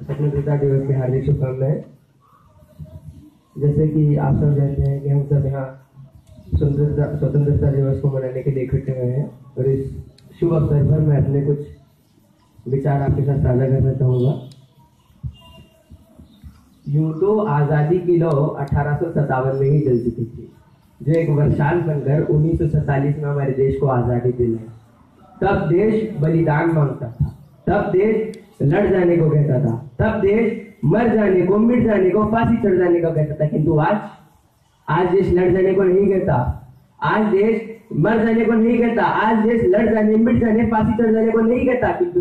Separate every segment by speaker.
Speaker 1: स्वतंत्रता दिवस की हार्दिक शुभकामनाएँ। जैसे कि आप सब जानते हैं कि हम सब यहाँ स्वतंत्रता स्वतंत्रता दिवस को मनाने के लिए इकट्ठे हुए हैं और इस शुभ अवसर पर मैं अपने कुछ विचार आपके साथ साझा करना चाहूँगा। यूँ तो आज़ादी की लौ अठारह सौ सत्तावन में ही जल चुकी थी, जो एक वर्षाल बनकर उन्नीस में हमारे देश को आज़ादी दिलाई तब देश बलिदान माँगता था, तब देश लड़ जाने को कहता था। तब देश मर जाने को, मिट जाने को, फांसी चढ़ जाने को कहता था। किंतु आज आज देश लड़ जाने को नहीं कहता। आज देश मर जाने को नहीं कहता। आज देश लड़ जाने, मिट जाने, फांसी चढ़ जाने को नहीं कहता। किंतु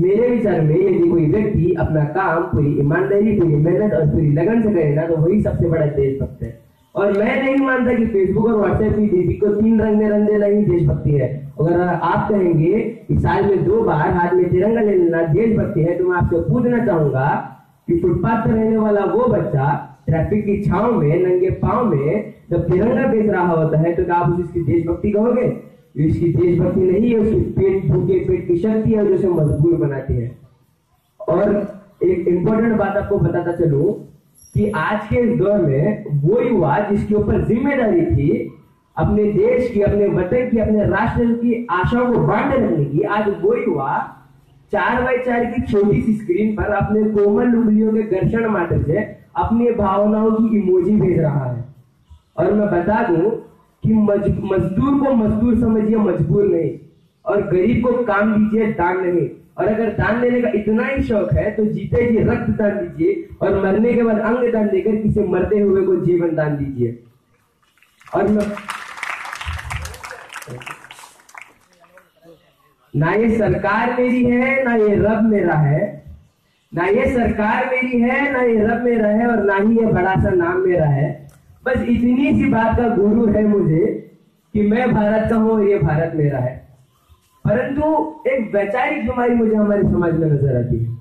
Speaker 1: मेरे विचार में यदि कोई व्यक्ति अपना काम, पूरी ईमानदारी, पूरी मेहनत और पूरी लगन से करे ना तो वही सबसे बड़ा देशभक्त है। और मैं नहीं मानता कि फेसबुक और व्हाट्सएप की दीदी को तीन रंग में रंग देना ही देशभक्ति है। अगर आप कहेंगे कि साल में दो बार हाथ में तिरंगा ले लेना देशभक्ति है तो मैं आपसे पूछना चाहूँगा कि फुटपाथ पर रहने वाला वो बच्चा ट्रैफ़िक की छाव में, नंगे पाँव में जब तिरंगा बेच रहा होता है तो क्या आप उसकी देशभक्ति कहोगे? इसकी देशभक्ति नहीं है, उसकी पेट, भूखे पेट की शक्ति है जो उसे मजबूर बनाती है। और एक इंपॉर्टेंट बात आपको बताता चलू कि आज के इस दौर में वो युवा जिसके ऊपर ज़िम्मेदारी थी, अपने देश की, अपने वतन की, अपने राष्ट्र की आशाओं को बांधे रखने की, आज वो युवा चार बाई चार की छोटी सी स्क्रीन पर अपने कोमल उंगलियों के घर्षण मात्र से अपनी भावनाओं की इमोजी भेज रहा है। और मैं बता दूँ कि मजदूर को मजदूर समझिए मजबूर नहीं। और गरीब को काम दीजिए, दान नहीं। और अगर दान देने का इतना ही शौक है तो जीते जी रक्त दान दीजिए और मरने के बाद अंग दान देकर किसी मरते हुए को जीवन दान दीजिए। और मैं ना ये सरकार मेरी है, ना ये रब मेरा है। ना ये सरकार मेरी है, ना ये रब मेरा है और ना ही ये बड़ा सा नाम मेरा है। बस इतनी सी बात का गुरु है मुझे कि मैं भारत का हूँ और ये भारत मेरा है। परंतु एक वैचारिक बीमारी मुझे हमारे समाज में नज़र आती है।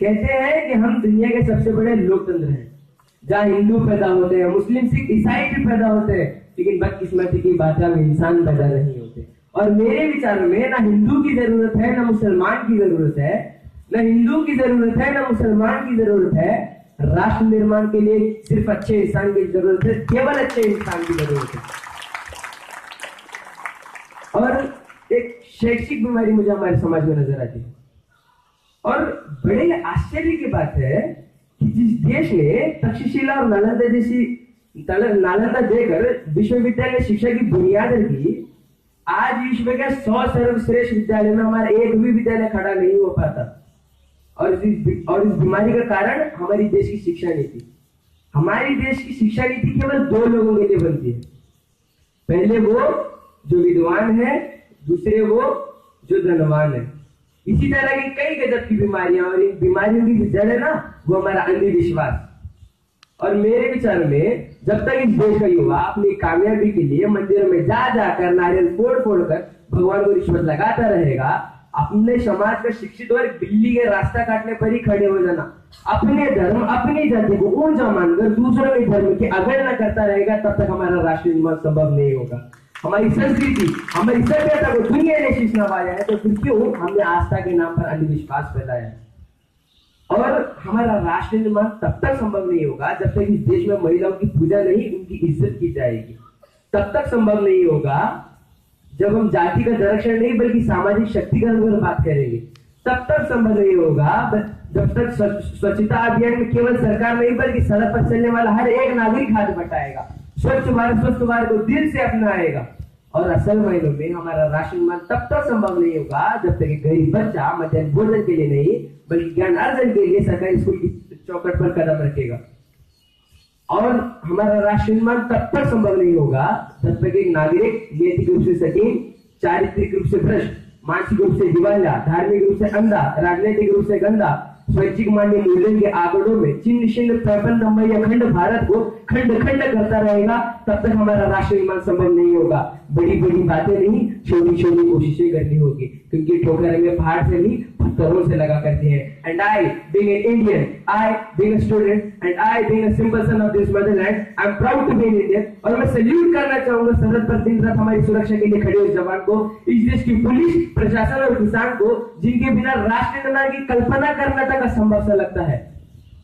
Speaker 1: कहते हैं कि हम दुनिया के सबसे बड़े लोकतंत्र हैं, जहाँ हिंदू पैदा होते हैं, मुस्लिम, सिख, ईसाई भी पैदा होते हैं, लेकिन बदकिस्मती की बात है इंसान पैदा नहीं होते। और मेरे विचार में ना हिंदू की ज़रूरत है, ना मुसलमान की ज़रूरत है, न हिंदू की ज़रूरत है, ना मुसलमान की ज़रूरत है। राष्ट्र निर्माण के लिए सिर्फ़ अच्छे इंसान की ज़रूरत है, केवल अच्छे इंसान की ज़रूरत है। और शैक्षिक बीमारी मुझे हमारे समाज में नज़र आती है। और बड़े आश्चर्य की बात है कि जिस देश ने तक्षशिला और नालंदा जैसी नालंदा देकर विश्वविद्यालय शिक्षा की बुनियाद रखी, आज विश्व के सौ सर्वश्रेष्ठ विद्यालय में हमारा एक भी विद्यालय खड़ा नहीं हो पाता। और इस और इस बीमारी का कारण हमारी देश की शिक्षा नीति। हमारी देश की शिक्षा नीति केवल दो लोगों के लिए बनती है। पहले वो जो विद्वान है दूसरे वो जो धनवान है। इसी तरह की कई गजब की बीमारियाँ और इन बीमारियों की जड़ है ना, वो हमारा अंधविश्वास। और मेरे विचार में, जब तक इस देश का युवा अपनी कामयाबी के लिए मंदिरों में जा जाकर नारियल फोड़ फोड़ कर भगवान को रिश्वत लगाता रहेगा, अपने समाज का शिक्षित वर्ग बिल्ली के रास्ता काटने पर ही खड़े हो जाना। अपने धर्म, अपनी जाति को ऊँचा मानकर दूसरों के धर्म की अवहेलना करता रहेगा, तब तक हमारा राष्ट्र निर्माण संभव नहीं होगा। हमारी संस्कृति, हमारी सभ्यता को दुनिया ने शीशना पाया है तो फिर क्यों हमने आस्था के नाम पर अंधविश्वास फैलाया? है और हमारा राष्ट्र निर्माण तब तक संभव नहीं होगा जब तक इस देश में महिलाओं की पूजा नहीं, उनकी इज़्ज़त की जाएगी। तब तक संभव नहीं होगा जब हम जाति का संरक्षण नहीं, बल्कि सामाजिक शक्ति का बात करेंगे। तब तक संभव नहीं होगा जब तक स्वच्छता अभियान में केवल सरकार नहीं, बल्कि सड़क पर चलने वाला हर एक नागरिक हाथ बटाएगा। स्वच्छ भारत स्वस्थ भारत को दिल से अपनाएगा और असल मायनों में हमारा राशन निर्माण तब तक संभव नहीं होगा, जब तक गरीब बच्चा मध्यान्ह भोजन के लिए नहीं, बल्कि ज्ञान अर्जन के लिए सरकारी स्कूल की चौकट पर कदम रखेगा। और हमारा राशन मान तब तक संभव नहीं होगा, जब तक एक नागरिक नैतिक रूप से सटीक चारित्रिक रूप से भ्रष्ट, मानसिक रूप से दिवालिया धार्मिक रूप से अंधा, राजनीतिक रूप से गंदा स्वैच्छिक मान्य मूल्यों के आंकड़ों में चिन्ह चिन्ह प्रबंध अखंड भारत को खंड खंड करता रहेगा, तब तक हमारा राष्ट्र निर्माण संभव नहीं होगा। बड़ी बड़ी बातें नहीं छोटी छोटी कोशिशें करनी होगी, क्योंकि ठोकर हमें पहाड़ से नहीं तरह से लगा करते हैं। And I being an Indian I being a student and I being a simple son of this motherland I am proud to be Indian और मैं सैल्यूट करना चाहूँगा सरहद पर दिन रात हमारी सुरक्षा के लिए खड़े हुए जवान को, इस देश की पुलिस, प्रशासन और किसान को, जिनके बिना राष्ट्र निर्माण की कल्पना करना तक असंभव सा लगता है।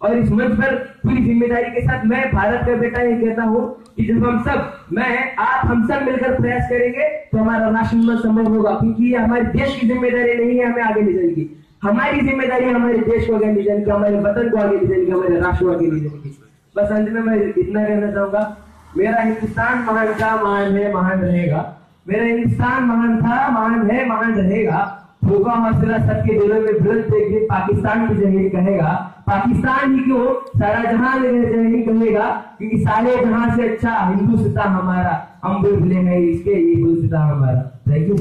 Speaker 1: और इस मंच पर पूरी ज़िम्मेदारी के साथ मैं भारत का बेटा ये कहता हूँ कि जब हम सब, मैं, आप, हम सब मिलकर प्रयास करेंगे तो हमारा राष्ट्र निर्माण संभव होगा, क्योंकि ये हमारे देश की ज़िम्मेदारी नहीं है, हमें आगे ले की हमारी ज़िम्मेदारी हमारे देश को आगे ले जाने की, हमारे वतन को आगे ले जाने की, हमारे राष्ट्र को आगे ले जाने की। बस अंत में मैं इतना कहना चाहूँगा, मेरा हिंदुस्तान महान था, महान है, महान रहेगा। मेरा हिंदुस्तान महान था, महान है, महान रहेगा। भूखा हौसला सबके दिलों में बुलंद एक दिन पाकिस्तान की ज़मीन कहेगा। पाकिस्तान ही क्यों? सारा जहाँ ज़मीन कहेगा क्योंकि सारे जहाँ से अच्छा हिंदू हिंदुस्तान हमारा। हम भी भूले हैं, इसके ये हिंदुस्तान हमारा। Thank you